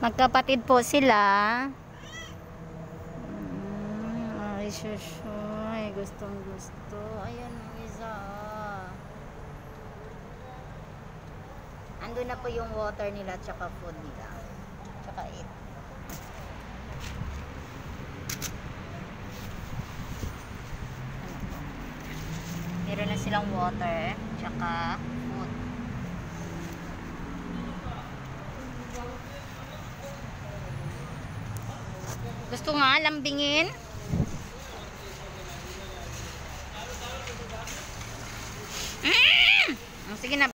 Magkapatid po sila. Mm, ay, shushoy. Gustong gusto. Ayan isa. Ando na po yung water nila tsaka food nila. Tsaka it. Meron na silang water tsaka food. Gusto nga lambingin? Mm! Sige na.